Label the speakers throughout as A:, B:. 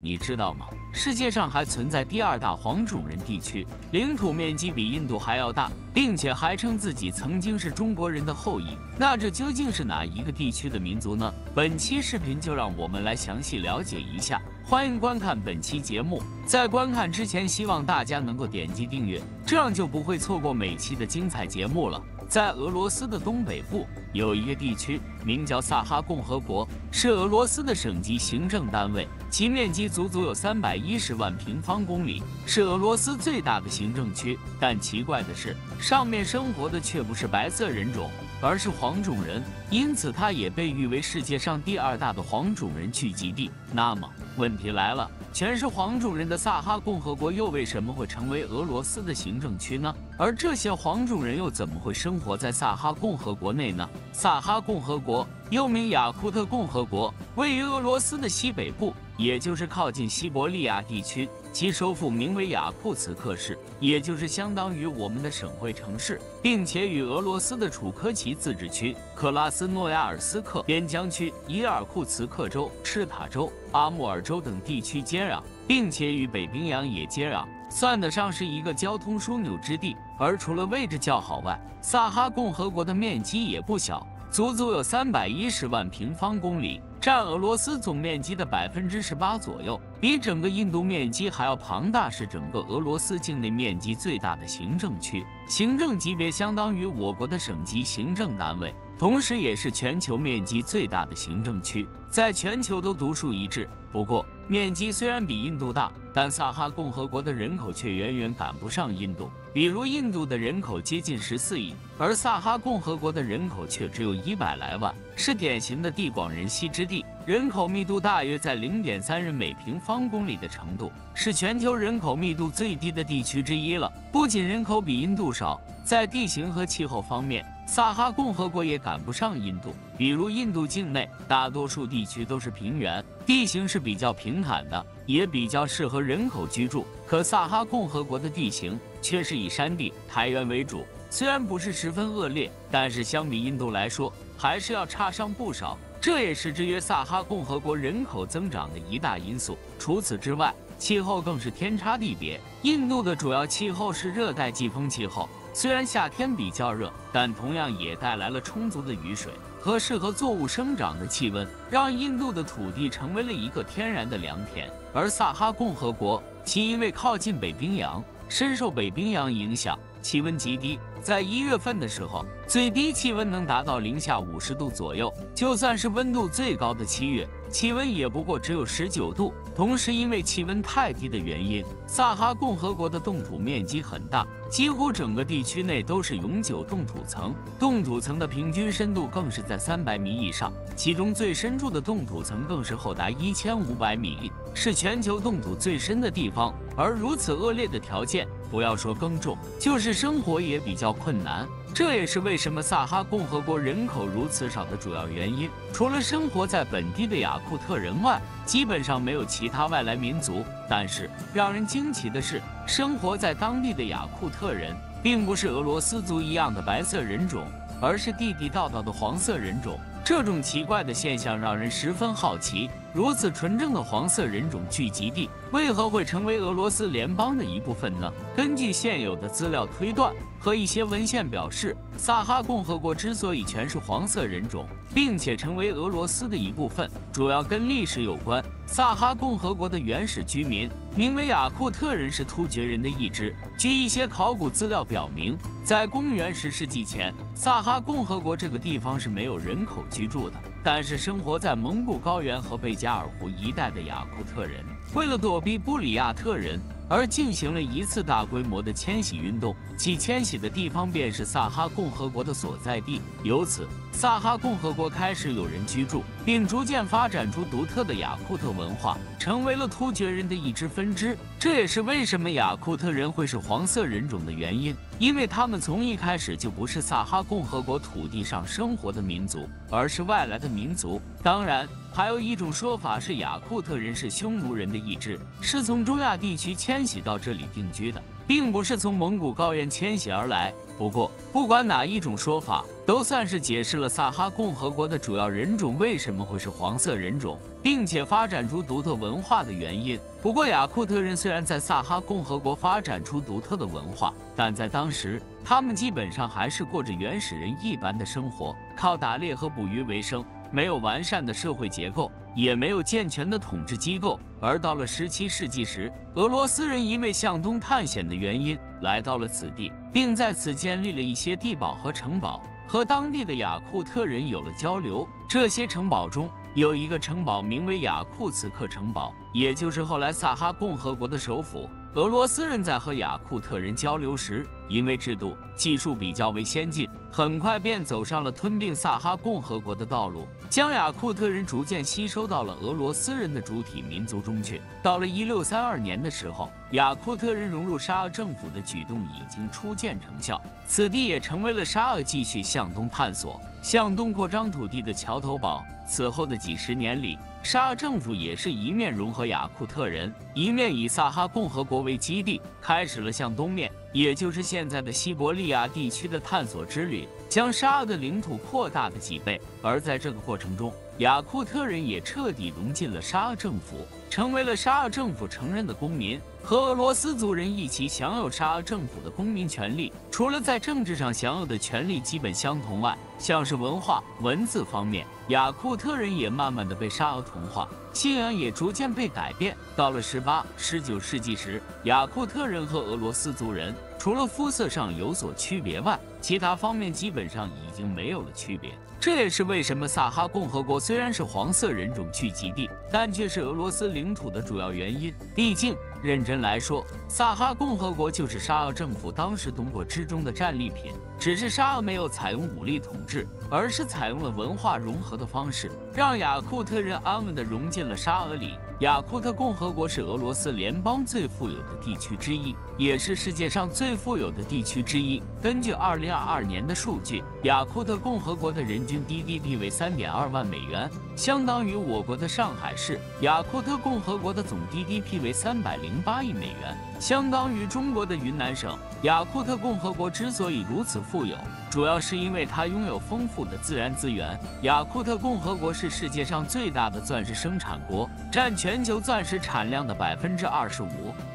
A: 你知道吗？世界上还存在第二大黄种人地区，领土面积比印度还要大，并且还称自己曾经是中国人的后裔。那这究竟是哪一个地区的民族呢？本期视频就让我们来详细了解一下。欢迎观看本期节目，在观看之前，希望大家能够点击订阅，这样就不会错过每期的精彩节目了。在俄罗斯的东北部有一个地区，名叫萨哈共和国，是俄罗斯的省级行政单位，其面积足足有三百一十万平方公里，是俄罗斯最大的行政区。但奇怪的是，上面生活的却不是白色人种，而是黄种人，因此它也被誉为世界上第二大的黄种人聚集地。那么问题来了。全是黄种人的萨哈共和国又为什么会成为俄罗斯的行政区呢？而这些黄种人又怎么会生活在萨哈共和国内呢？萨哈共和国又名雅库特共和国，位于俄罗斯的西北部，也就是靠近西伯利亚地区。其首府名为雅库茨克市，也就是相当于我们的省会城市，并且与俄罗斯的楚科奇自治区、克拉斯诺亚尔斯克边疆区、伊尔库茨克州、赤塔州、阿穆尔州等地区接壤，并且与北冰洋也接壤，算得上是一个交通枢纽之地。而除了位置较好外，萨哈共和国的面积也不小，足足有三百一十万平方公里。占俄罗斯总面积的百分之十八左右，比整个印度面积还要庞大，是整个俄罗斯境内面积最大的行政区，行政级别相当于我国的省级行政单位，同时也是全球面积最大的行政区，在全球都独树一帜。不过，面积虽然比印度大，但萨哈共和国的人口却远远赶不上印度。比如，印度的人口接近十四亿，而萨哈共和国的人口却只有一百来万，是典型的地广人稀之地，人口密度大约在零点三人每平方公里的程度，是全球人口密度最低的地区之一了。不仅人口比印度少，在地形和气候方面，萨哈共和国也赶不上印度。比如，印度境内大多数地区都是平原，地形是比较平坦的，也比较适合人口居住。可萨哈共和国的地形却是以山地、台原为主，虽然不是十分恶劣，但是相比印度来说，还是要差上不少。这也是制约萨哈共和国人口增长的一大因素。除此之外，气候更是天差地别。印度的主要气候是热带季风气候，虽然夏天比较热，但同样也带来了充足的雨水和适合作物生长的气温，让印度的土地成为了一个天然的良田。而萨哈共和国。其因为靠近北冰洋，深受北冰洋影响，气温极低。在一月份的时候，最低气温能达到零下五十度左右。就算是温度最高的七月，气温也不过只有十九度。同时，因为气温太低的原因，萨哈共和国的冻土面积很大，几乎整个地区内都是永久冻土层，冻土层的平均深度更是在三百米以上，其中最深处的冻土层更是厚达一千五百米，是全球冻土最深的地方。而如此恶劣的条件，不要说耕种，就是生活也比较较困难。这也是为什么萨哈共和国人口如此少的主要原因。除了生活在本地的雅库特人外，基本上没有其他外来民族。但是让人惊奇的是，生活在当地的雅库特人，并不是俄罗斯族一样的白色人种，而是地地道道的黄色人种。这种奇怪的现象让人十分好奇：如此纯正的黄色人种聚集地，为何会成为俄罗斯联邦的一部分呢？根据现有的资料推断。和一些文献表示，萨哈共和国之所以全是黄色人种，并且成为俄罗斯的一部分，主要跟历史有关。萨哈共和国的原始居民名为雅库特人，是突厥人的一支。据一些考古资料表明，在公元十世纪前，萨哈共和国这个地方是没有人口居住的。但是，生活在蒙古高原和贝加尔湖一带的雅库特人，为了躲避布里亚特人。而进行了一次大规模的迁徙运动，其迁徙的地方便是萨哈共和国的所在地。由此，萨哈共和国开始有人居住，并逐渐发展出独特的雅库特文化，成为了突厥人的一支分支。这也是为什么雅库特人会是黄色人种的原因，因为他们从一开始就不是萨哈共和国土地上生活的民族，而是外来的民族。当然。还有一种说法是，雅库特人是匈奴人的意志，是从中亚地区迁徙到这里定居的，并不是从蒙古高原迁徙而来。不过，不管哪一种说法，都算是解释了萨哈共和国的主要人种为什么会是黄色人种，并且发展出独特文化的原因。不过，雅库特人虽然在萨哈共和国发展出独特的文化，但在当时，他们基本上还是过着原始人一般的生活，靠打猎和捕鱼为生，没有完善的社会结构，也没有健全的统治机构。而到了十七世纪时，俄罗斯人因为向东探险的原因，来到了此地，并在此建立了一些地堡和城堡，和当地的雅库特人有了交流。这些城堡中有一个城堡名为雅库茨克城堡，也就是后来萨哈共和国的首府。俄罗斯人在和雅库特人交流时，因为制度技术比较为先进，很快便走上了吞并萨哈共和国的道路，将雅库特人逐渐吸收到了俄罗斯人的主体民族中去。到了一六三二年的时候，雅库特人融入沙俄政府的举动已经初见成效，此地也成为了沙俄继续向东探索、向东扩张土地的桥头堡。此后的几十年里，沙政府也是一面融合雅库特人，一面以萨哈共和国为基地，开始了向东面，也就是现在的西伯利亚地区的探索之旅，将沙俄的领土扩大了几倍。而在这个过程中，雅库特人也彻底融进了沙俄政府，成为了沙俄政府承认的公民。和俄罗斯族人一起享有沙俄政府的公民权利，除了在政治上享有的权利基本相同外，像是文化、文字方面，雅库特人也慢慢的被沙俄同化，信仰也逐渐被改变。到了十八、十九世纪时，雅库特人和俄罗斯族人除了肤色上有所区别外，其他方面基本上已经没有了区别。这也是为什么萨哈共和国虽然是黄色人种聚集地，但却是俄罗斯领土的主要原因。毕竟，认真来说，萨哈共和国就是沙俄政府当时东过之中的战利品。只是沙俄没有采用武力统治，而是采用了文化融合的方式，让雅库特人安稳地融进了沙俄里。雅库特共和国是俄罗斯联邦最富有的地区之一，也是世界上最富有的地区之一。根据2022年的数据，雅库特共和国的人均 GDP 为3.2万美元，相当于我国的上海市。雅库特共和国的总 GDP 为308亿美元，相当于中国的云南省。雅库特共和国之所以如此富有，主要是因为它拥有丰富的自然资源。雅库特共和国是世界上最大的钻石生产国，占全球钻石产量的百分之二十五。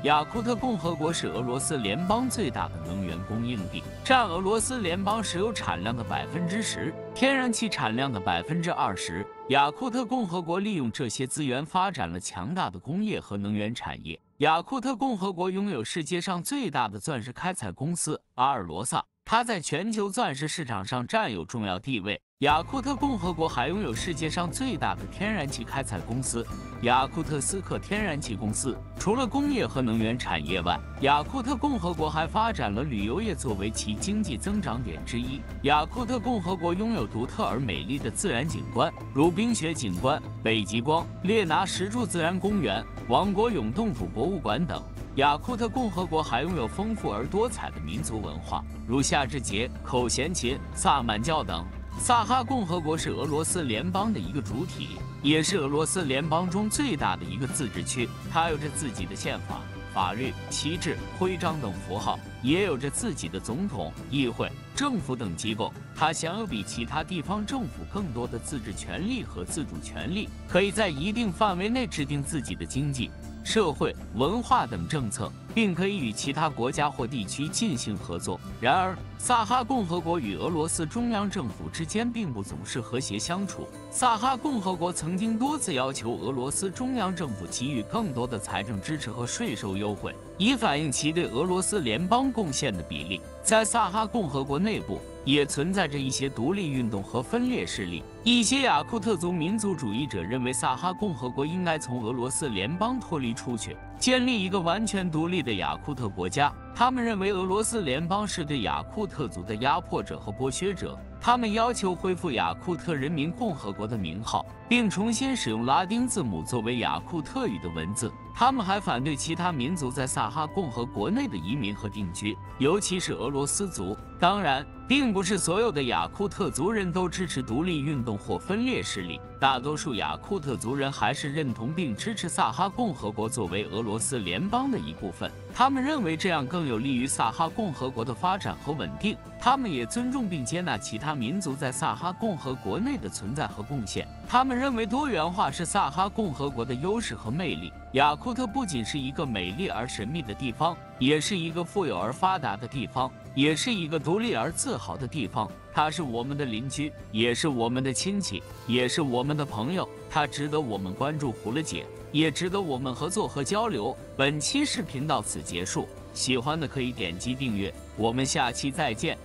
A: 雅库特共和国是俄罗斯联邦最大的能源供应地，占俄罗斯联邦石油产量的百分之十，天然气产量的百分之二十。雅库特共和国利用这些资源，发展了强大的工业和能源产业。雅库特共和国拥有世界上最大的钻石开采公司阿尔罗萨，它在全球钻石市场上占有重要地位。雅库特共和国还拥有世界上最大的天然气开采公司雅库特斯克天然气公司。除了工业和能源产业外，雅库特共和国还发展了旅游业作为其经济增长点之一。雅库特共和国拥有独特而美丽的自然景观，如冰雪景观、北极光、列拿石柱自然公园、王国永冻土博物馆等。雅库特共和国还拥有丰富而多彩的民族文化，如夏至节、口弦琴、萨满教等。萨哈共和国是俄罗斯联邦的一个主体，也是俄罗斯联邦中最大的一个自治区。它有着自己的宪法、法律、旗帜、徽章等符号，也有着自己的总统、议会、政府等机构。它享有比其他地方政府更多的自治权利和自主权利，可以在一定范围内制定自己的经济。社会、文化等政策，并可以与其他国家或地区进行合作。然而，萨哈共和国与俄罗斯中央政府之间并不总是和谐相处。萨哈共和国曾经多次要求俄罗斯中央政府给予更多的财政支持和税收优惠，以反映其对俄罗斯联邦贡献的比例。在萨哈共和国内部，也存在着一些独立运动和分裂势力。一些雅库特族民族主义者认为，萨哈共和国应该从俄罗斯联邦脱离出去，建立一个完全独立的雅库特国家。他们认为，俄罗斯联邦是对雅库特族的压迫者和剥削者。他们要求恢复雅库特人民共和国的名号，并重新使用拉丁字母作为雅库特语的文字。他们还反对其他民族在萨哈共和国内的移民和定居，尤其是俄罗斯族。当然，并不是所有的雅库特族人都支持独立运动或分裂势力。大多数雅库特族人还是认同并支持萨哈共和国作为俄罗斯联邦的一部分。他们认为这样更有利于萨哈共和国的发展和稳定。他们也尊重并接纳其他民族在萨哈共和国内的存在和贡献。他们认为多元化是萨哈共和国的优势和魅力。雅库特不仅是一个美丽而神秘的地方，也是一个富有而发达的地方，也是一个独立而自豪的地方。它是我们的邻居，也是我们的亲戚，也是我们的朋友。它值得我们关注。胡了姐，也值得我们合作和交流。本期视频到此结束，喜欢的可以点击订阅，我们下期再见。